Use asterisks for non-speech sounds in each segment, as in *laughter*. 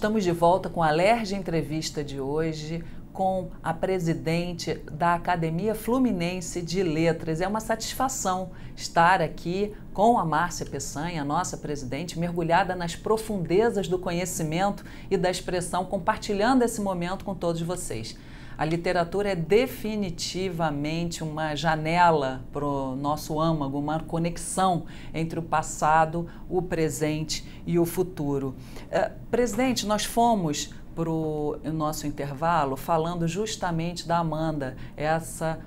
Estamos de volta com a Alerj Entrevista de hoje com a presidente da Academia Fluminense de Letras. É uma satisfação estar aqui com a Márcia Peçanha, nossa presidente, mergulhada nas profundezas do conhecimento e da expressão, compartilhando esse momento com todos vocês. A literatura é definitivamente uma janela para o nosso âmago, uma conexão entre o passado, o presente e o futuro. Uh, presidente, nós fomos para o nosso intervalo falando justamente da Amanda, essa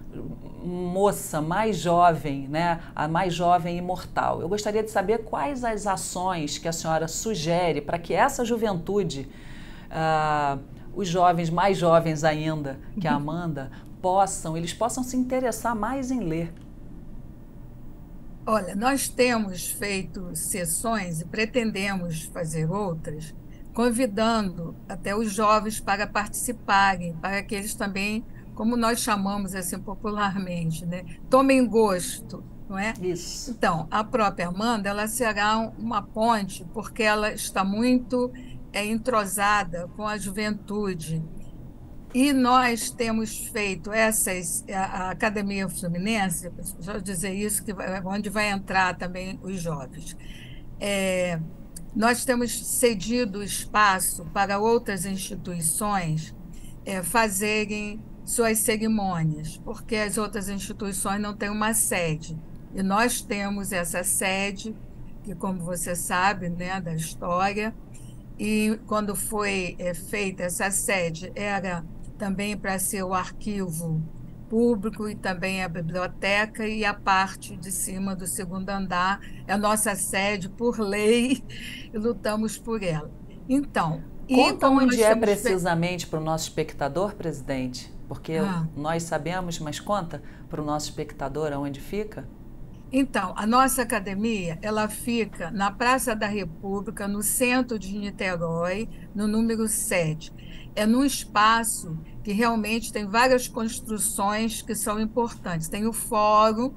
moça mais jovem, né, a mais jovem imortal. Eu gostaria de saber quais as ações que a senhora sugere para que essa juventude uh, os jovens, mais jovens ainda que a uhum. Amanda, possam, eles possam se interessar mais em ler? Olha, nós temos feito sessões e pretendemos fazer outras, convidando até os jovens para participarem, para que eles também, como nós chamamos assim popularmente, né, tomem gosto, não é? Isso. Então, a própria Amanda, ela será uma ponte, porque ela está muito é entrosada com a juventude. E nós temos feito essas, a Academia Fluminense, só dizer isso, que onde vai entrar também os jovens. É, nós temos cedido espaço para outras instituições é, fazerem suas cerimônias, porque as outras instituições não têm uma sede. E nós temos essa sede, que, como você sabe né, da história, e quando foi é, feita essa sede, era também para ser o arquivo público e também a biblioteca e a parte de cima do segundo andar é a nossa sede por lei *laughs* e lutamos por ela. Então, conta onde é precisamente para o nosso espectador, presidente, porque ah. nós sabemos, mas conta para o nosso espectador aonde fica. Então, a nossa academia, ela fica na Praça da República, no centro de Niterói, no número 7. É num espaço que realmente tem várias construções que são importantes. Tem o fórum,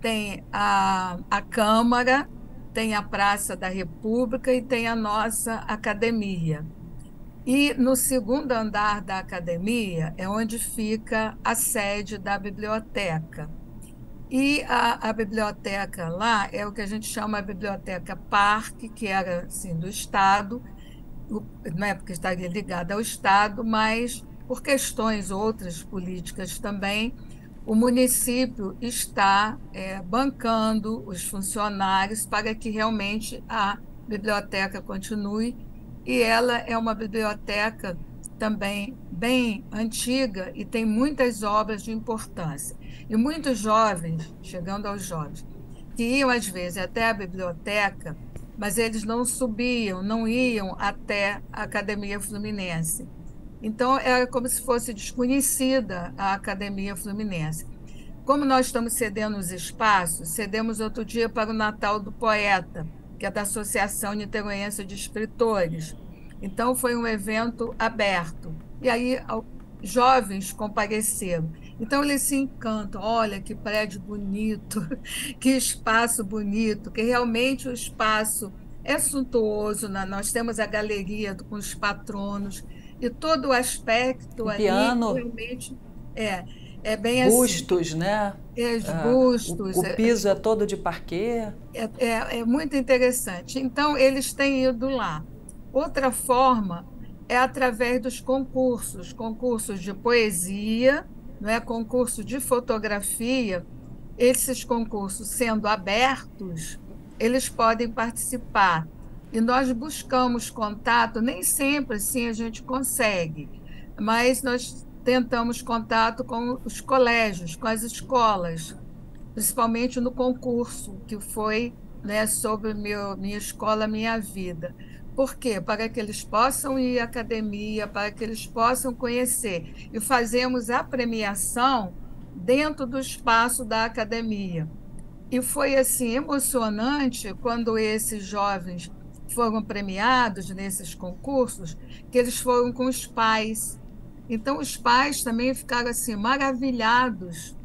tem a, a Câmara, tem a Praça da República e tem a nossa academia. E no segundo andar da academia é onde fica a sede da biblioteca. E a, a, biblioteca lá é o que a gente chama a biblioteca parque, que era assim, do Estado, não é porque estaria ligada ao Estado, mas por questões outras políticas também, o município está é, bancando os funcionários para que realmente a biblioteca continue, e ela é uma biblioteca também bem antiga e tem muitas obras de importância. E muitos jovens, chegando aos jovens, que iam às vezes até a biblioteca, mas eles não subiam, não iam até a Academia Fluminense. Então, era como se fosse desconhecida a Academia Fluminense. Como nós estamos cedendo os espaços, cedemos outro dia para o Natal do Poeta, que é da Associação Niteroense de Escritores. Então, foi um evento aberto. E aí, jovens compareceram. Então eles se encantam, olha que prédio bonito, *laughs* que espaço bonito, que realmente o espaço é suntuoso, né? nós temos a galeria com os patronos e todo o aspecto o ali piano. realmente é é bem assim. bustos, assim. né? É, os ah, bustos. O, o é, piso é, é, todo de parquet. É, é, é muito interessante. Então eles têm ido lá. Outra forma é através dos concursos, concursos de poesia, não é concurso de fotografia, esses concursos sendo abertos, eles podem participar. E nós buscamos contato, nem sempre assim a gente consegue, mas nós tentamos contato com os colégios, com as escolas, principalmente no concurso que foi né, sobre meu, minha escola, minha vida. Por quê? Para que eles possam ir à academia, para que eles possam conhecer. E fazemos a premiação dentro do espaço da academia. E foi assim emocionante quando esses jovens foram premiados nesses concursos, que eles foram com os pais. Então os pais também ficaram assim maravilhados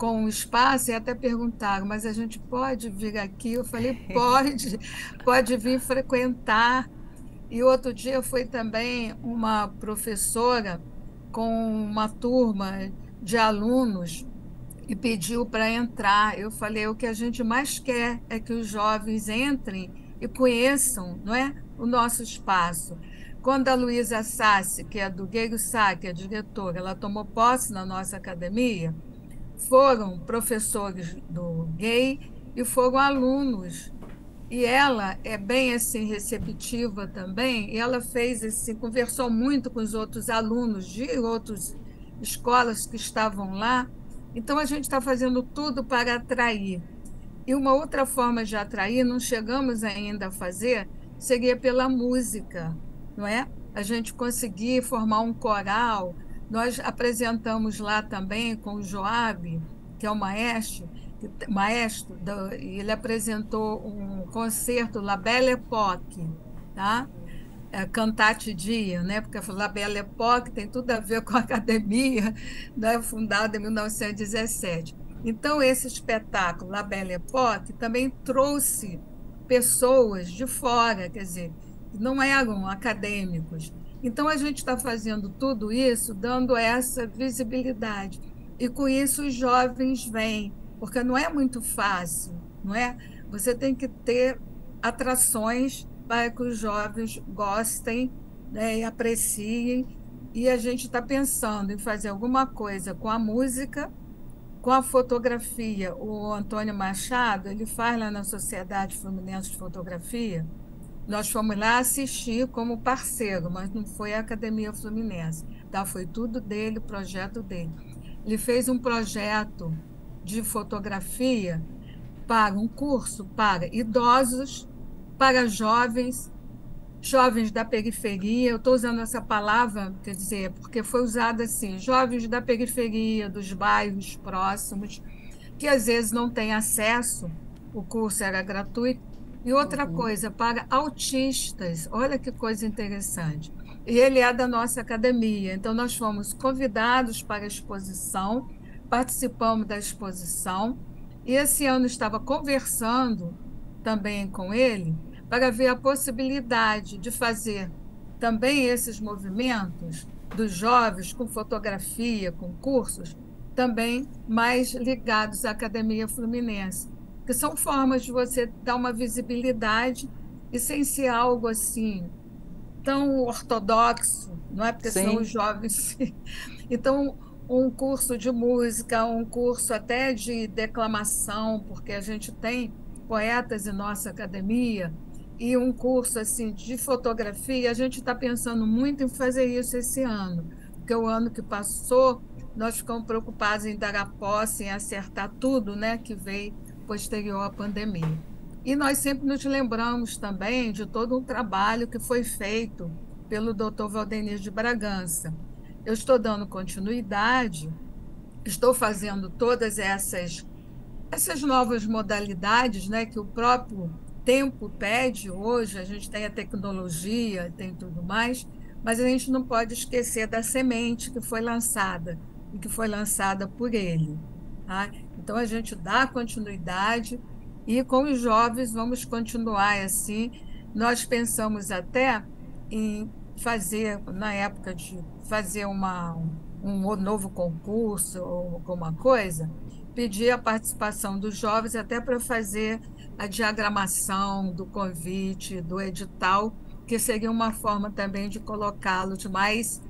com o espaço e até perguntaram, mas a gente pode vir aqui? Eu falei, *laughs* pode, pode vir frequentar. E outro dia foi também uma professora com uma turma de alunos e pediu para entrar. Eu falei: o que a gente mais quer é que os jovens entrem e conheçam não é, o nosso espaço. Quando a Luísa Sassi, que é do Gueiro Sá, que é diretora, ela tomou posse na nossa academia, foram professores do gay e foram alunos. E ela é bem assim receptiva também, e ela fez assim, conversou muito com os outros alunos de outras escolas que estavam lá. Então a gente está fazendo tudo para atrair. E uma outra forma de atrair, não chegamos ainda a fazer, seria pela música, não é? A gente conseguir formar um coral. Nós apresentamos lá também com o Joab, que é o maestro, maestro, do, ele apresentou um concerto La Belle Époque, tá? É, Cantate Dia, né? Porque La Belle Époque tem tudo a ver *laughs* com a academia, né? fundada em 1917. Então, esse espetáculo, La Belle Époque, também trouxe pessoas de fora, quer dizer, não eram acadêmicos. Então, a gente está fazendo tudo isso, dando essa visibilidade. E com isso, os jovens vêm, porque não é muito fácil, não é? Você tem que ter atrações para que os jovens gostem né, e apreciem. E a gente está pensando em fazer alguma coisa com a música, com a fotografia. O Antônio Machado, ele faz lá na Sociedade Fluminense de Fotografia. Nós fomos lá assistir como parceiro, mas não foi a Academia Fluminense. Tá? Foi tudo dele, projeto dele. Ele fez um projeto de fotografia para um curso para idosos, para jovens, jovens da periferia. Eu estou usando essa palavra, quer dizer, porque foi usada assim: jovens da periferia, dos bairros próximos, que às vezes não têm acesso, o curso era gratuito. E outra uhum. coisa, para autistas, olha que coisa interessante. E ele é da nossa academia, então nós fomos convidados para a exposição participamos da exposição e esse ano estava conversando também com ele para ver a possibilidade de fazer também esses movimentos dos jovens com fotografia, com cursos, também mais ligados à Academia Fluminense, que são formas de você dar uma visibilidade e sem ser algo assim tão ortodoxo, não é porque Sim. são os jovens. *laughs* Então, um curso de música, um curso até de declamação, porque a gente tem poetas em nossa academia, e um curso assim de fotografia. A gente está pensando muito em fazer isso esse ano, porque o ano que passou nós ficamos preocupados em dar a posse, em acertar tudo, né, que veio posterior à pandemia. E nós sempre nos lembramos também de todo um trabalho que foi feito pelo Dr. Valdenir de Bragança eu estou dando continuidade, estou fazendo todas essas essas novas modalidades, né, que o próprio tempo pede hoje, a gente tem a tecnologia, tem tudo mais, mas a gente não pode esquecer da semente que foi lançada e que foi lançada por ele. Tá? Então a gente dá continuidade e com os jovens vamos continuar assim. Nós pensamos até em fazer, na época de fazer uma, um novo concurso ou alguma coisa, pedir a participação dos jovens até para fazer a diagramação do convite, do edital, que seria uma forma também de colocá-los mais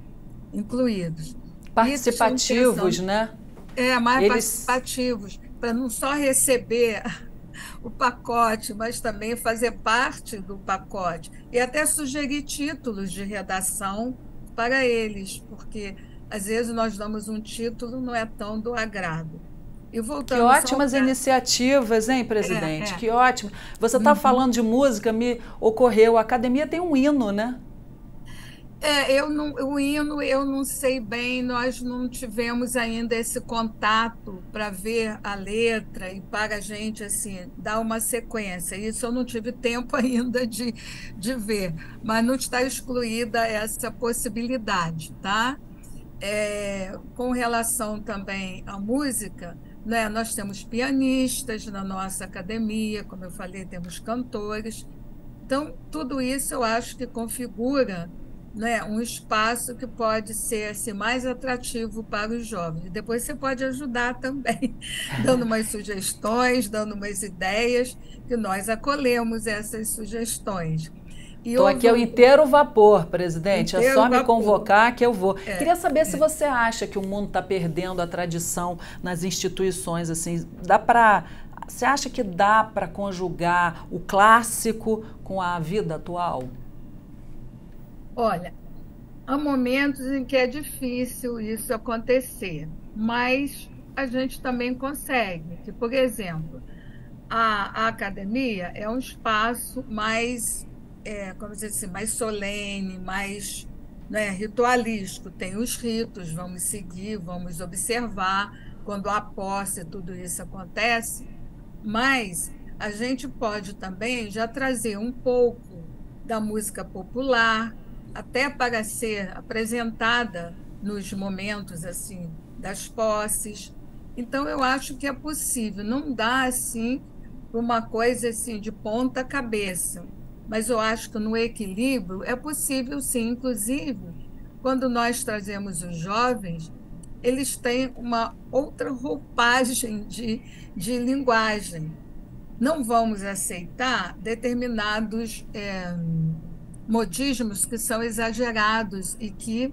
incluídos. Participativos, né? É, mais Eles... participativos, para não só receber o pacote, mas também fazer parte do pacote e até sugerir títulos de redação para eles, porque às vezes nós damos um título não é tão do agrado. E voltando que ótimas iniciativas, hein, presidente? É, é. Que ótimo. Você está uhum. falando de música, me ocorreu. A academia tem um hino, né? É, eu não, o hino eu não sei bem, nós não tivemos ainda esse contato para ver a letra e para a gente assim dar uma sequência. Isso eu não tive tempo *laughs* ainda de, de ver, mas não está excluída essa possibilidade, tá? É, com relação também à música, né, nós temos pianistas na nossa academia, como eu falei, temos cantores Então, tudo isso eu acho que configura né, um espaço que pode ser assim, mais atrativo para os jovens. Depois você pode ajudar também, *laughs* dando umas sugestões, dando umas ideias, que nós acolhemos essas sugestões. Estou aqui ao inteiro vapor, presidente. Inteiro é só me vapor. convocar que eu vou. É, Queria saber é. se você acha que o mundo está perdendo a tradição nas instituições. Assim, dá para você acha que dá para conjugar o clássico com a vida atual? Olha, há momentos em que é difícil isso acontecer, mas a gente também consegue. Que, por exemplo, a, a academia é um espaço mais, é, como dizer assim, mais solene, mais né, ritualístico. Tem os ritos, vamos seguir, vamos observar. Quando há posse, tudo isso acontece. Mas a gente pode também já trazer um pouco da música popular, até para ser apresentada nos momentos assim das posses. Então eu acho que é possível, não dá assim uma coisa assim de ponta cabeça, mas eu acho que no equilíbrio é possível sim, inclusive quando nós trazemos os jovens, eles têm uma outra roupagem de, de linguagem. Não vamos aceitar determinados é, modismos que são exagerados e que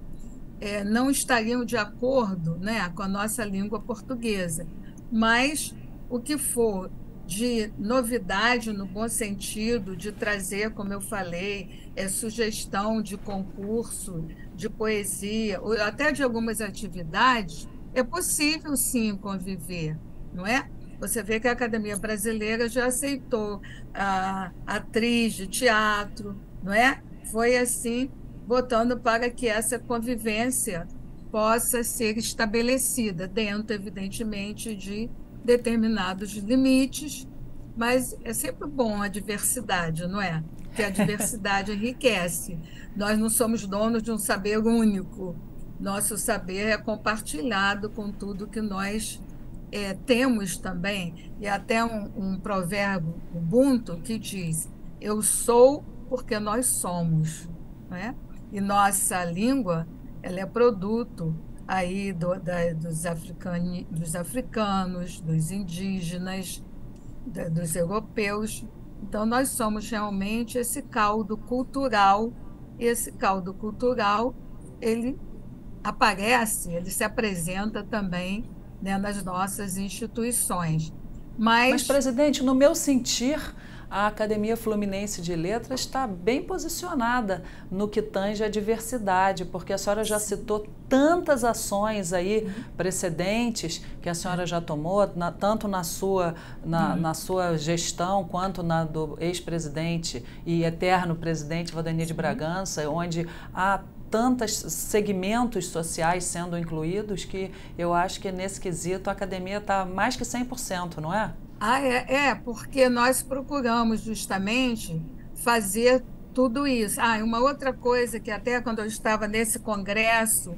é, não estariam de acordo né, com a nossa língua portuguesa. Mas o que for de novidade, no bom sentido, de trazer, como eu falei, é, sugestão de concurso, de poesia, ou até de algumas atividades, é possível sim conviver, não é? Você vê que a Academia Brasileira já aceitou a atriz de teatro, não é? Foi assim, botando para que essa convivência possa ser estabelecida dentro, evidentemente, de determinados limites, mas é sempre bom a diversidade, não é? Que a diversidade *laughs* enriquece. Nós não somos donos de um saber único. Nosso saber é compartilhado com tudo que nós é, temos também. E até um, um provérbio Ubuntu que diz: Eu sou porque nós somos, né? E nossa língua, ela é produto aí do, da, dos, africani, dos africanos, dos indígenas, da, dos europeus. Então, nós somos realmente esse caldo cultural, e esse caldo cultural, ele aparece, ele se apresenta também né, nas nossas instituições. Mas, Mas, presidente, no meu sentir, a Academia Fluminense de Letras está bem posicionada no que tange a diversidade, porque a senhora já citou tantas ações aí precedentes que a senhora já tomou, na, tanto na sua, na, uhum. na, sua gestão quanto na do ex-presidente e eterno presidente Valdemir de Bragança, onde há tantos segmentos sociais sendo incluídos que eu acho que nesse quesito a academia está mais que 100%, não é? Ah, é, é, porque nós procuramos justamente fazer tudo isso. Ah, uma outra coisa que até quando eu estava nesse congresso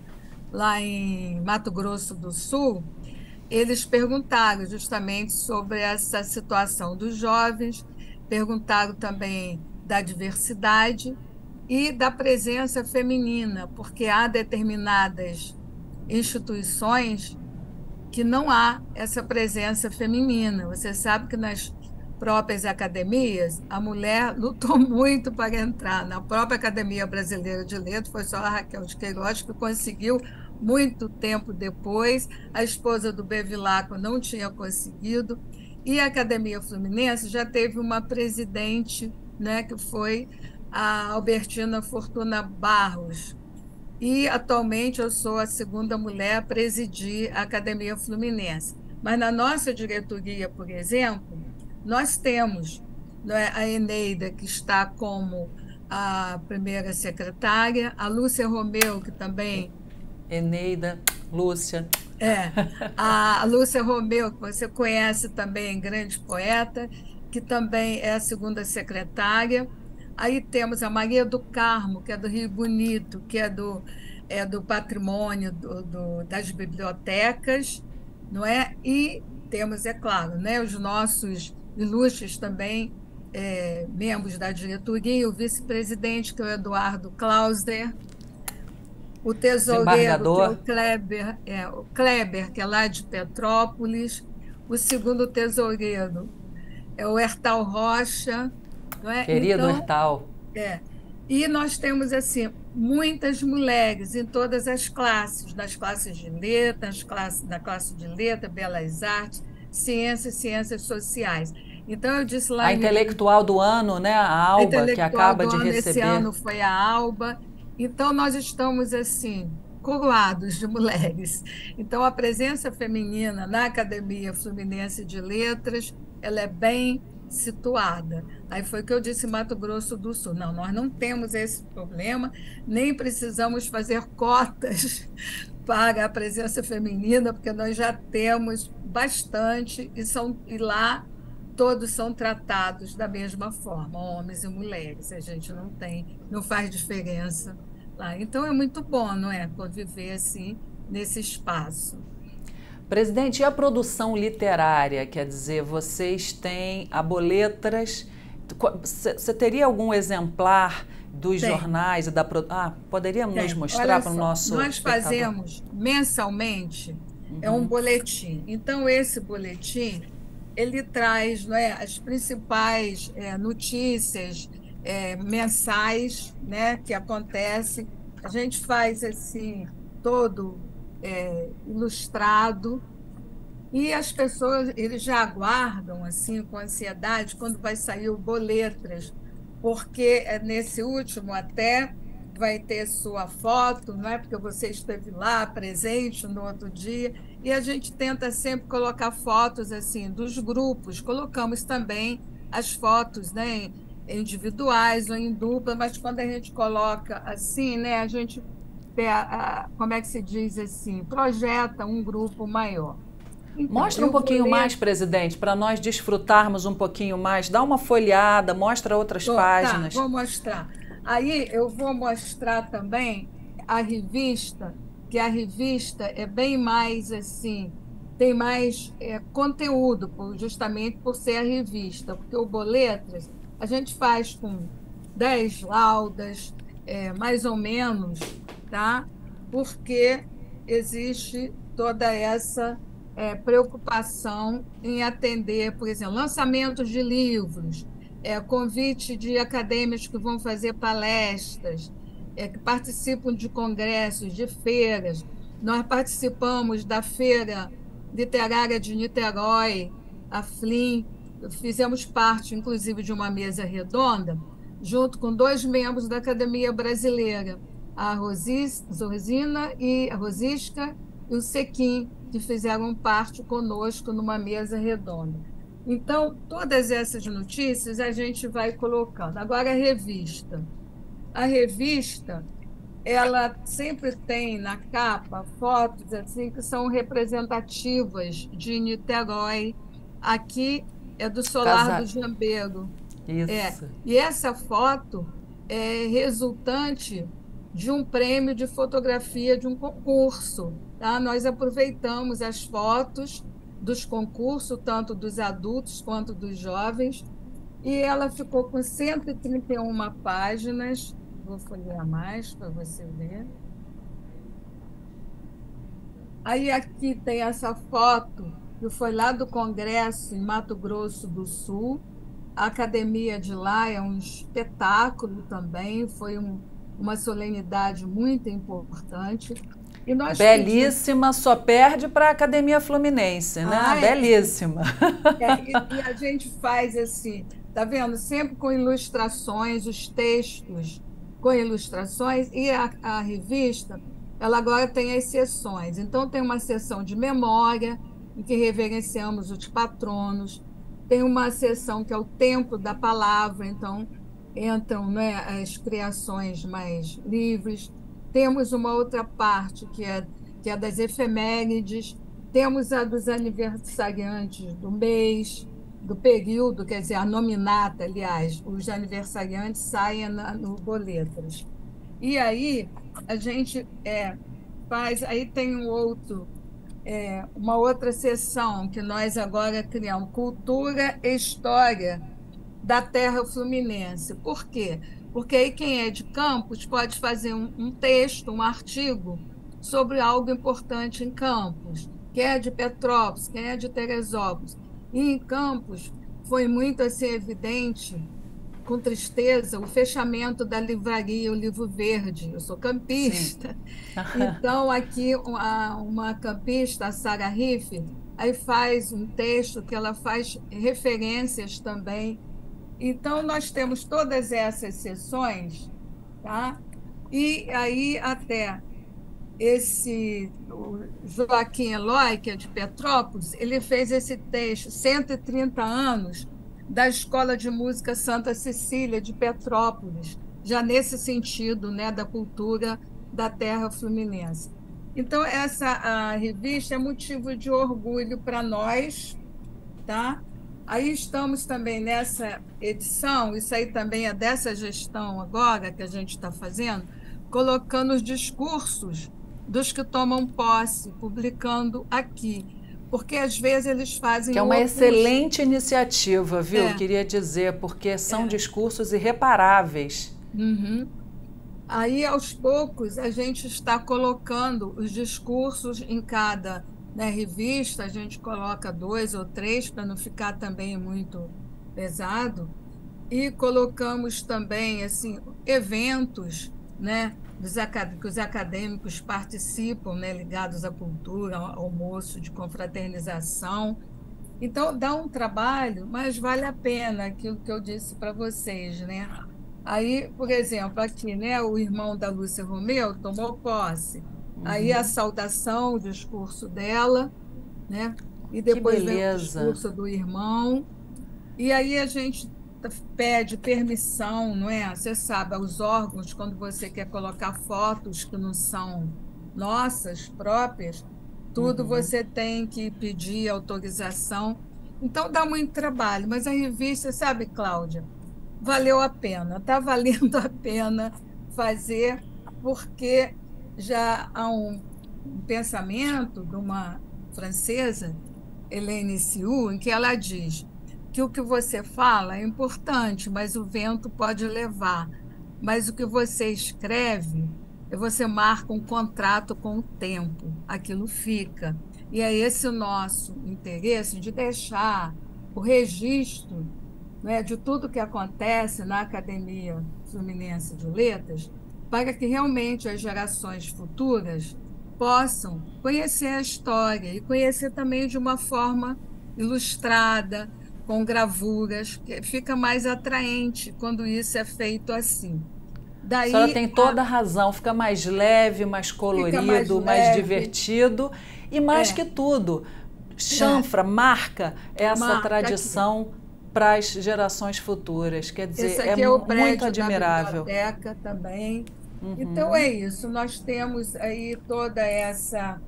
lá em Mato Grosso do Sul, eles perguntaram justamente sobre essa situação dos jovens, perguntaram também da diversidade e da presença feminina, porque há determinadas instituições que não há essa presença feminina. Você sabe que nas próprias academias, a mulher *laughs* lutou muito para entrar. Na própria Academia Brasileira de Letras, foi só a Raquel de Queiroz que conseguiu muito tempo depois. A esposa do Bevilacqua não tinha conseguido. E a Academia Fluminense já teve uma presidente, né, que foi a Albertina Fortuna Barros, e atualmente eu sou a segunda mulher a presidir a Academia Fluminense. Mas na nossa diretoria, por exemplo, nós temos é, a Eneida, que está como a primeira secretária, a Lúcia Romeu, que também. Eneida, Lúcia. É, a Lúcia Romeu, que você conhece também, grande poeta, que também é a segunda secretária. Aí temos a Maria do Carmo, que é do Rio Bonito, que é do, é do patrimônio do, do, das bibliotecas, não é? E temos, é claro, né, os nossos ilustres também é, membros da diretoria, o vice-presidente, que é o Eduardo Clauser, o tesoureiro, que é o Kleber, é, o Kleber, que é lá de Petrópolis, o segundo tesoureiro é o Hertal Rocha. Não é? Querido então, Hertal. É. E nós temos, assim, muitas mulheres em todas as classes, nas classes de letras, classe, na classe de letra, belas artes, ciências, ciências sociais. Então eu disse lá. A intelectual do ano, né? A Alba, a que acaba de receber. Esse ano foi a Alba. Então nós estamos assim coroados de mulheres. Então a presença feminina na Academia Fluminense de Letras, ela é bem situada. Aí foi que eu disse Mato Grosso do Sul. Não, nós não temos esse problema, nem precisamos fazer cotas *laughs* para a presença feminina, porque nós já temos bastante e, são, e lá todos são tratados da mesma forma, homens e mulheres. A gente não tem, não faz diferença lá. Então é muito bom, não é, conviver assim nesse espaço. Presidente, e a produção literária? Quer dizer, vocês têm aboletras. Você teria algum exemplar dos Tem. jornais e da ah, nos mostrar para o nosso nós fazemos mensalmente uhum. é um uhum. boletim então esse boletim ele traz não é, as principais é, notícias é, mensais né que acontecem a gente faz assim todo é, ilustrado e as pessoas eles já aguardam assim com ansiedade quando vai sair o Boletras, porque é nesse último até vai ter sua foto, não é? Porque você esteve lá presente no outro dia e a gente tenta sempre colocar fotos assim dos grupos. Colocamos também as fotos, né, individuais ou em dupla, mas quando a gente coloca assim, né, a gente como é que se diz assim, projeta um grupo maior. Então, mostra um pouquinho ler... mais, presidente, para nós desfrutarmos um pouquinho mais. Dá uma folheada, mostra outras tá, páginas. Tá, vou mostrar. Aí eu vou mostrar também a revista, que a revista é bem mais assim, tem mais é, conteúdo, justamente por ser a revista, porque o Boletras a gente faz com 10 laudas, é, mais ou menos, tá? porque existe toda essa é, preocupação em atender, por exemplo, lançamentos de livros, é, convite de acadêmicos que vão fazer palestras, é, que participam de congressos, de feiras. Nós participamos da Feira Literária de Niterói, a FLIM, fizemos parte, inclusive, de uma mesa redonda, junto com dois membros da Academia Brasileira, a Rosis, Rosina e a Rosisca e o Sequim, que fizeram parte conosco numa mesa redonda. Então, todas essas notícias a gente vai colocando. Agora, a revista. A revista, ela sempre tem na capa fotos assim que são representativas de Niterói. Aqui é do Solar do Jambeiro. Isso. É. E essa foto é resultante de um prêmio de fotografia de um concurso. Tá? Nós aproveitamos as fotos dos concursos, tanto dos adultos quanto dos jovens, e ela ficou com 131 páginas. Vou folhear mais para você ver. Aí aqui tem essa foto que foi lá do Congresso em Mato Grosso do Sul. A academia de lá é um espetáculo também, foi um, uma solenidade muito importante. E nós Belíssima, pedimos... só perde para a Academia Fluminense, né? Ah. Belíssima. É, e, e, a gente faz assim, tá vendo? Sempre com ilustrações, os textos com ilustrações, e a, a revista, ela agora tem as sessões. Então, tem uma sessão de memória, em que reverenciamos os patronos, tem uma sessão que é o Tempo da Palavra, então entram né, as criações mais livres. Temos uma outra parte que é, que é das efemérides, temos a dos aniversariantes do mês, do período, quer dizer, a nominata, aliás, os aniversariantes saem na, no Boletras. E aí a gente é, faz, aí tem um outro, é, uma outra sessão que nós agora criamos, Cultura e História da terra fluminense. Por quê? Porque aí quem é de Campos pode fazer um, um texto, um artigo sobre algo importante em Campos. Quem é de Petrópolis, quem é de Teresópolis. E em Campos foi muito assim evidente, com tristeza, o fechamento da livraria O Livro Verde. Eu sou campista. *laughs* *laughs* então, aqui, uma, uma campista, a Sara Riff, aí faz um texto que ela faz referências também então, nós temos todas essas sessões, tá? E aí, até esse Joaquim Eloy, que é de Petrópolis, ele fez esse texto, 130 anos, da Escola de Música Santa Cecília, de Petrópolis, já nesse sentido, né, da cultura da terra fluminense. Então, essa a revista é motivo de orgulho para nós, tá? Aí estamos também nessa edição, isso aí também é dessa gestão agora que a gente está fazendo, colocando os discursos dos que tomam posse, publicando aqui. Porque às vezes eles fazem. Que é uma outros... excelente iniciativa, viu? É. Queria dizer, porque são é. discursos irreparáveis. Uhum. Aí, aos poucos, a gente está colocando os discursos em cada na revista, a gente coloca dois ou três para não ficar também muito pesado. E colocamos também assim eventos, né, dos que os acadêmicos participam, né, ligados à cultura, ao almoço de confraternização. Então dá um trabalho, mas vale a pena aquilo que eu disse para vocês, né? Aí, por exemplo, aqui, né, o irmão da Lúcia Romeu tomou posse. Aí a uhum. saudação, o discurso dela, né? E depois vem o discurso do irmão. E aí a gente pede permissão, não é? Você sabe, aos órgãos, quando você quer colocar fotos que não são nossas, próprias, tudo uhum. você tem que pedir autorização. Então dá muito trabalho, mas a revista, sabe, Cláudia, valeu a pena, está valendo a pena fazer, porque já há um, pensamento de uma francesa, Helene Siu, em que ela diz que o que você fala é importante, mas o vento pode levar. Mas o que você escreve, você marca um contrato com o tempo, aquilo fica. E é esse o nosso interesse de deixar o registro né, de tudo que acontece na Academia Fluminense de Letras para que realmente as gerações futuras possam conhecer a história e conhecer também de uma forma ilustrada, com gravuras, que fica mais atraente quando isso é feito assim. Daí, a senhora tem toda a razão, fica mais leve, mais colorido, mais, mais divertido e mais é. que tudo, chanfra, é. marca essa marca tradição para as gerações futuras. Quer dizer, é, é muito admirável. Da biblioteca também. Uhum. Então é isso, nós temos aí toda essa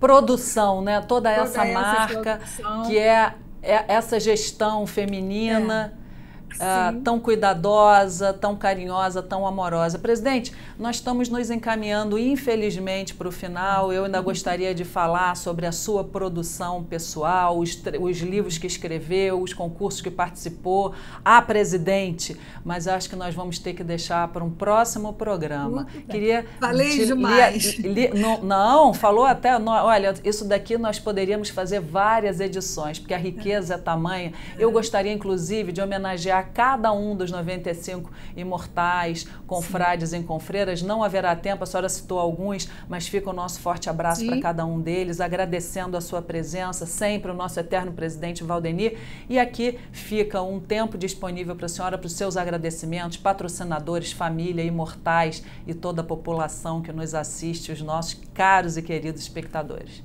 produção, né? Toda, toda essa, essa, marca produção. que é, é, essa gestão feminina. É uh, tão cuidadosa, tão carinhosa, tão amorosa. Presidente, nós estamos nos encaminhando, infelizmente, para o final. Eu ainda gostaria de falar sobre a sua produção pessoal, os, os livros que escreveu, os concursos que participou, a presidente, mas acho que nós vamos ter que deixar para um próximo programa. Queria Falei te, demais. Li, li, não, não, falou até. Não, olha, isso daqui nós poderíamos fazer várias edições, porque a riqueza é tamanha. Eu gostaria, inclusive, de homenagear cada um dos 95 imortais, confrades e confreiras. Não haverá tempo, a senhora citou alguns, mas fica o nosso forte abraço para cada um deles, agradecendo a sua presença, sempre o nosso eterno presidente Valdenir. E aqui fica um tempo disponível para a senhora, para os seus agradecimentos, patrocinadores, família, imortais e toda a população que nos assiste, os nossos caros e queridos espectadores.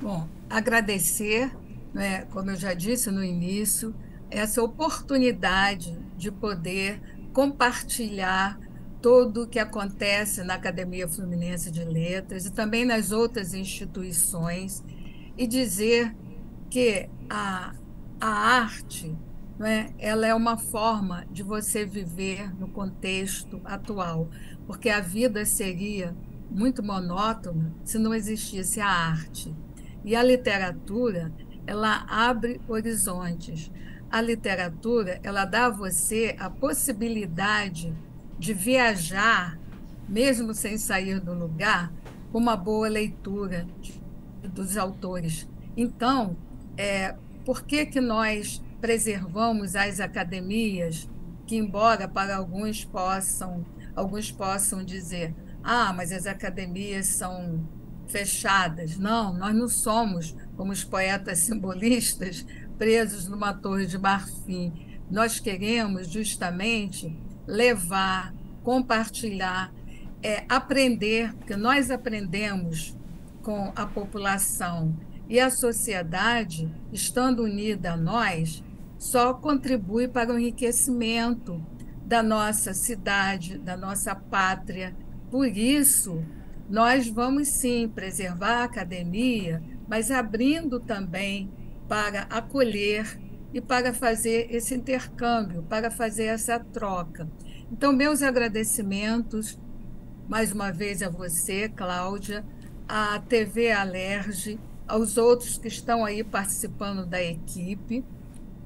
Bom, agradecer, né, como eu já disse no início, essa oportunidade de poder compartilhar tudo o que acontece na Academia Fluminense de Letras e também nas outras instituições e dizer que a, a arte é, ela é uma forma de você viver no contexto atual, porque a vida seria muito monótona se não existisse a arte. E a literatura, ela abre horizontes a literatura, ela dá a você a possibilidade de viajar, mesmo sem sair do lugar, com uma boa leitura dos autores. Então, é, por que, que nós preservamos as academias, que embora para alguns possam, alguns possam dizer, ah, mas as academias são fechadas. Não, nós não somos, como os poetas *laughs* simbolistas, presos numa torre de marfim. Nós queremos justamente levar, compartilhar, é, aprender, porque nós aprendemos com a população e a sociedade, estando unida a nós, só contribui para o enriquecimento da nossa cidade, da nossa pátria. Por isso, nós vamos sim preservar a academia, mas abrindo também para acolher e para fazer esse intercâmbio, para fazer essa troca. Então, meus agradecimentos mais uma vez a você, Cláudia, à TV Alerge, aos outros que estão aí participando da equipe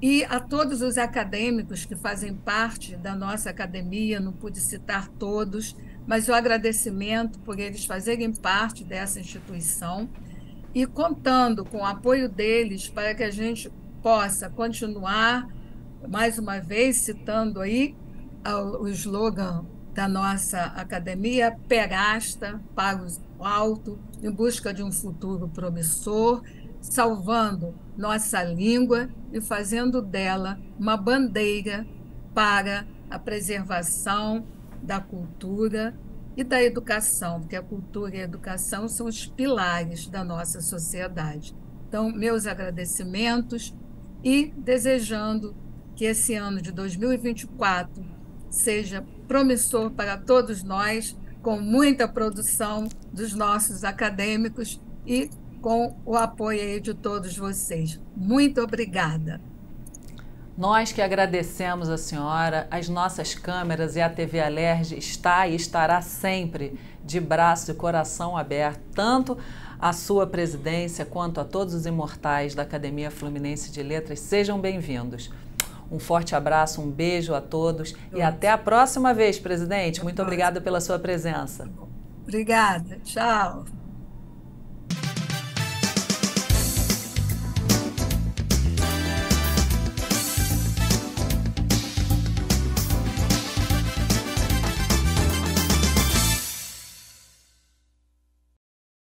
e a todos os acadêmicos que fazem parte da nossa academia, não pude citar todos, mas o agradecimento por eles fazerem parte dessa instituição e contando com o apoio deles para que a gente possa continuar, mais uma vez citando aí o slogan da nossa academia, Perasta para o alto, em busca de um futuro promissor, salvando nossa língua e fazendo dela uma bandeira para a preservação da cultura e da educação, porque a cultura e a educação são os pilares da nossa sociedade. Então, meus agradecimentos e desejando que esse ano de 2024 seja promissor para todos nós, com muita produção dos nossos acadêmicos e com o apoio de todos vocês. Muito obrigada. Nós que agradecemos a senhora, as nossas câmeras e a TV Alerj está e estará sempre de braço e coração aberto, tanto à sua presidência quanto a todos os imortais da Academia Fluminense de Letras. Sejam bem-vindos. Um forte abraço, um beijo a todos e até a próxima vez, presidente. Muito obrigada pela sua presença. Obrigada. Tchau.